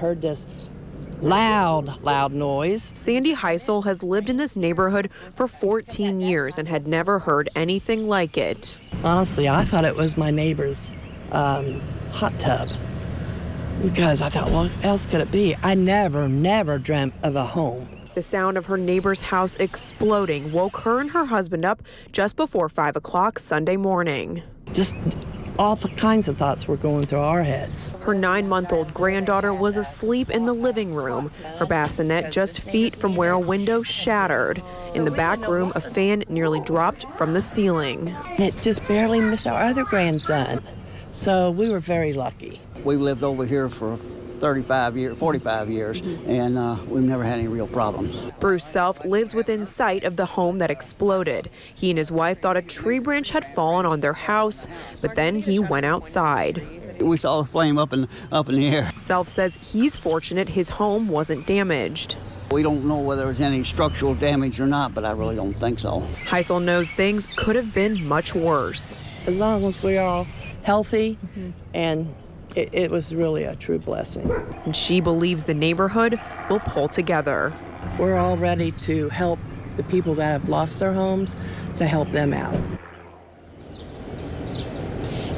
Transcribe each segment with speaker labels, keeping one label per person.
Speaker 1: heard this loud, loud noise.
Speaker 2: Sandy Heisel has lived in this neighborhood for 14 years and had never heard anything like it.
Speaker 1: Honestly, I thought it was my neighbor's um, hot tub because I thought, what else could it be? I never, never dreamt of a home.
Speaker 2: The sound of her neighbor's house exploding woke her and her husband up just before 5 o'clock Sunday morning.
Speaker 1: Just all kinds of thoughts were going through our heads.
Speaker 2: Her nine month old granddaughter was asleep in the living room, her bassinet just feet from where a window shattered. In the back room, a fan nearly dropped from the ceiling.
Speaker 1: It just barely missed our other grandson. So we were very lucky.
Speaker 3: We lived over here for 35 years, 45 years, and uh, we've never had any real problems.
Speaker 2: Bruce Self lives within sight of the home that exploded. He and his wife thought a tree branch had fallen on their house, but then he went outside.
Speaker 3: We saw the flame up in up in the air.
Speaker 2: Self says he's fortunate his home wasn't damaged.
Speaker 3: We don't know whether there's any structural damage or not, but I really don't think so.
Speaker 2: Heisel knows things could have been much worse.
Speaker 1: As long as we are all healthy and it, it was really a true blessing.
Speaker 2: And she believes the neighborhood will pull together.
Speaker 1: We're all ready to help the people that have lost their homes to help them out.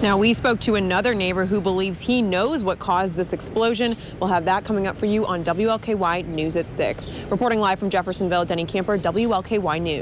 Speaker 2: Now, we spoke to another neighbor who believes he knows what caused this explosion. We'll have that coming up for you on WLKY News at 6. Reporting live from Jeffersonville, Denny Camper, WLKY News.